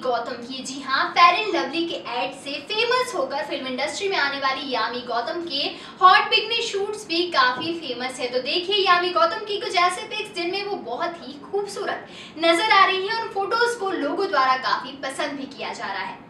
गौतम की। जी हाँ फेयर एंड लवली के एड से फ़ेमस होकर फ़िल्म इंडस्ट्री में आने वाली यामी गौतम के हॉट पिकनिक शूट्स भी काफ़ी फ़ेमस है। तो देखिए, यामी गौतम की कुछ ऐसे पिक्स जिनमें वो बहुत ही खूबसूरत नज़र आ रही है उन फ़ोटोज़ को लोगों द्वारा काफ़ी पसंद भी किया जा रहा है।